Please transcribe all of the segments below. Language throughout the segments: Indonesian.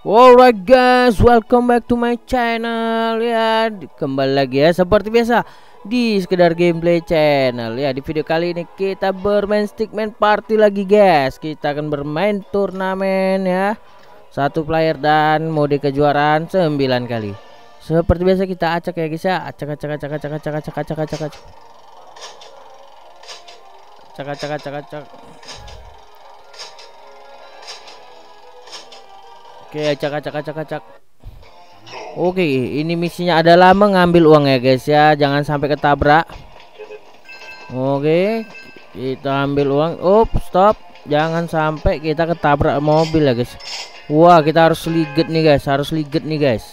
Alright guys, welcome back to my channel ya. Kembali lagi ya seperti biasa di sekedar gameplay channel ya. Di video kali ini kita bermain stickman party lagi guys. Kita akan bermain turnamen ya. Satu player dan mode kejuaraan 9 kali. Seperti biasa kita acak ya guys ya. Acak acak acak acak acak acak acak acak acak. Acak acak acak acak. Oke, acak acak acak acak. Oke, ini misinya adalah mengambil uang ya guys ya, jangan sampai ketabrak. Oke, kita ambil uang. Up, stop. Jangan sampai kita ketabrak mobil ya guys. Wah, kita harus liget nih guys, harus liget nih guys.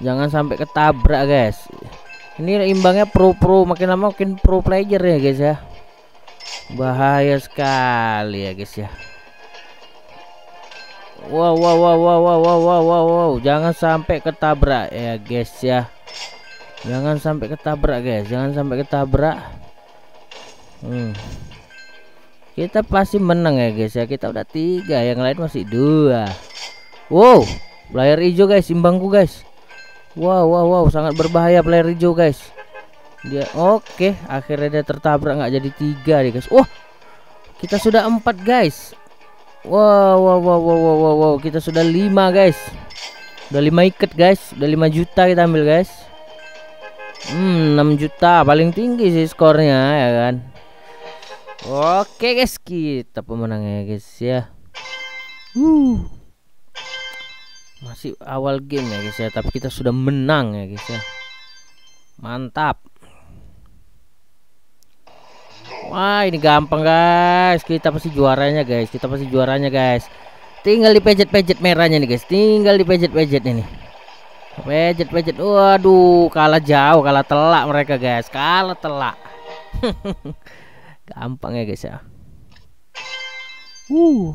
Jangan sampai ketabrak guys. Ini imbangnya pro-pro, makin lama makin pro player ya guys ya. Bahaya sekali ya guys ya wow wow wow wow wow wow wow wow, wow. jangan sampai ketabrak. Ya guys ya. Jangan sampai ketabrak guys. Jangan sampai ketabrak. Hmm. kita pasti menang ya guys ya. Kita udah tiga yang lain masih dua. Wow. Player hijau guys imbangku guys. Wow wow wow. Sangat berbahaya player hijau guys. Dia oke. Okay. akhirnya dia tertabrak nggak jadi tiga deh guys. Wah. Kita sudah empat guys. Wow, wow, wow, wow, wow, wow, kita sudah lima guys. Udah lima ikat guys, udah lima juta kita ambil guys. Hmm, 6 juta paling tinggi sih skornya ya kan. Oke guys, kita pemenangnya guys ya. Uh. Masih awal game ya guys ya, tapi kita sudah menang ya guys ya. Mantap. Wah ini gampang guys. Kita pasti juaranya guys. Kita pasti juaranya guys. Tinggal di pejet-pejet merahnya nih guys. Tinggal di pejet-pejet ini. Pejet-pejet Waduh kalah jauh Kalah telak mereka guys. Kalah telak. Gampang ya guys ya. Uh.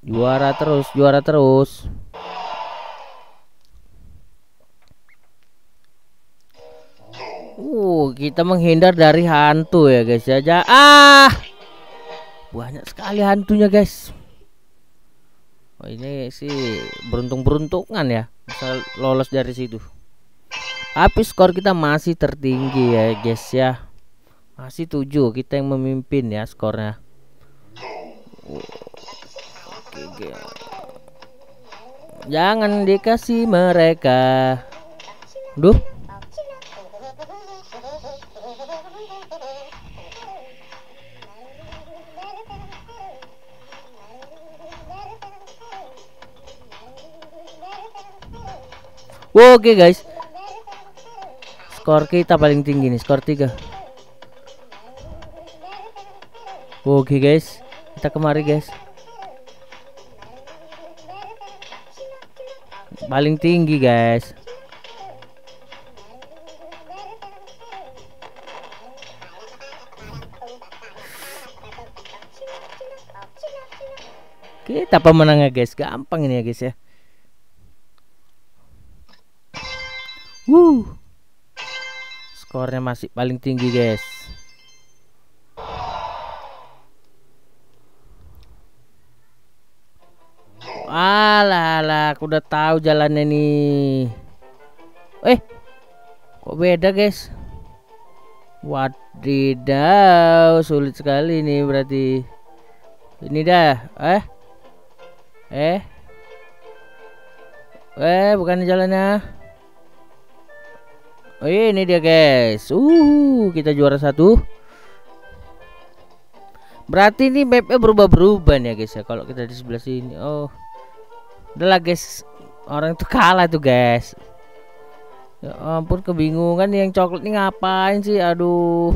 Juara terus Juara terus Uh, kita menghindar dari hantu ya guys ya. Ja ah. Banyak sekali hantunya guys. Oh, ini sih beruntung-beruntungan ya bisa lolos dari situ. Tapi skor kita masih tertinggi ya guys ya. Masih 7 kita yang memimpin ya skornya. Oke. Jangan dikasih mereka. Duh. Oke guys. Skor kita paling tinggi nih Skor 3 Oke guys. Kita kemari guys. Paling tinggi guys. Kita pemenangnya guys. Gampang ini ya guys ya Wuh. Skornya masih paling tinggi, guys. Alah, alah, aku udah tahu jalannya nih. Eh, kok beda, guys? Wadidaw, sulit sekali nih berarti. Ini dah, eh? Eh? Eh, bukan jalannya. Oh ini dia guys. Uh, kita juara satu. Berarti ini mapnya berubah-berubah nih ya guys ya. Kalau kita di sebelah sini. Oh. Udahlah guys. Orang itu kalah tuh guys. Ya ampun kebingungan yang coklat ini ngapain sih? Aduh.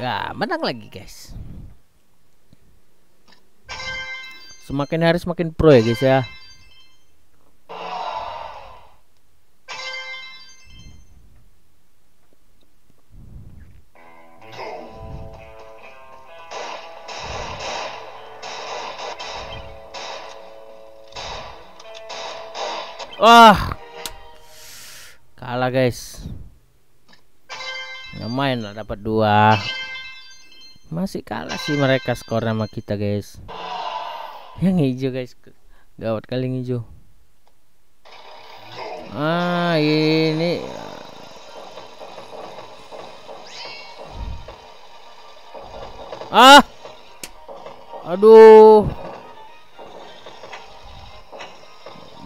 Ya, menang lagi, guys. Semakin hari semakin pro ya, guys ya. Wah. kalah guys nggak main lah dapat dua masih kalah sih mereka skor sama kita guys. Yang hijau guys. Gawat kali hijau. Ah ini. Ah! Aduh.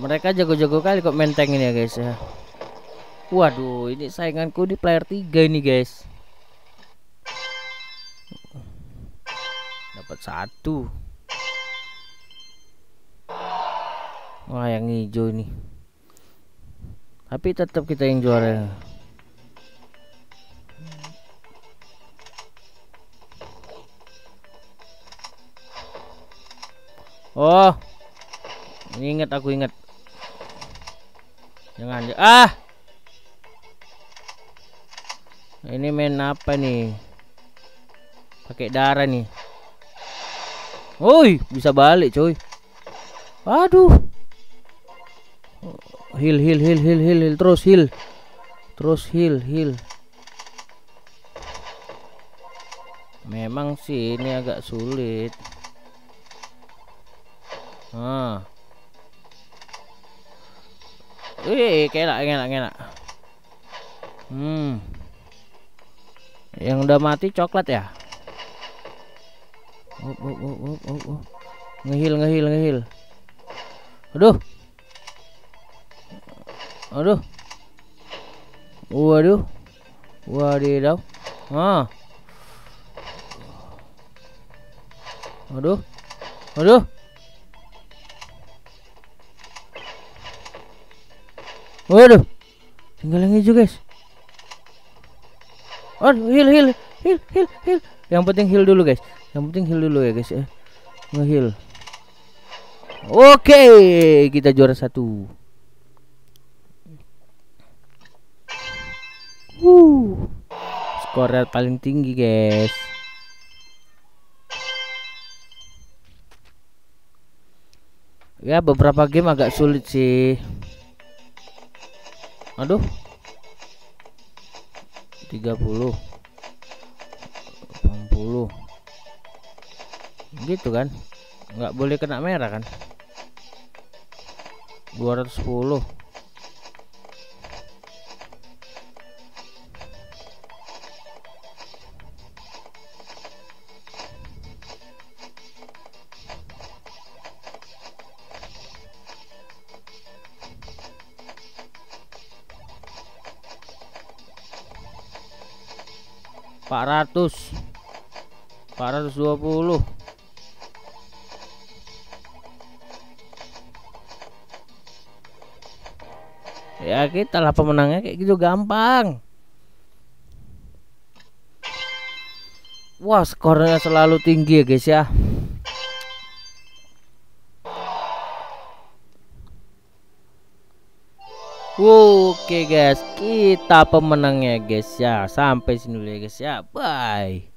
Mereka jago-jago kali kok menteng ini ya guys ya. Waduh, ini sainganku di player 3 ini, guys. Satu. Wah, yang hijau ini. Tapi tetap kita yang juara. Oh. Ini ingat aku ingat. Jangan ah ini main apa nih pakai darah nih Woi bisa balik coy aduh heal heal heal heal heal, heal. terus heal terus heal heal memang sih ini agak sulit ah Wih, enak, enak, enak. Hmm. Yang udah mati coklat ya? Oh, oh, oh, oh, oh, oh. Ngehil, ngehil, ngehil. Aduh. Aduh. Waduh. Wadidaw. Ah. Aduh. Aduh. Waduh. Tinggal yang hijau, guys. Oh, heal, heal, heal, heal, heal. Yang penting heal dulu, guys. Yang penting heal dulu ya, guys ya. Ngeheal. Oke, kita juara satu. Skor paling tinggi, guys. Ya, beberapa game agak sulit sih. Aduh. 30 80 gitu kan. Nggak boleh kena merah kan. 210 400 420 ya kita lah pemenangnya kayak gitu gampang wah skornya selalu tinggi ya guys ya Oke guys, kita pemenangnya guys ya. Sampai sini dulu ya guys ya. Bye.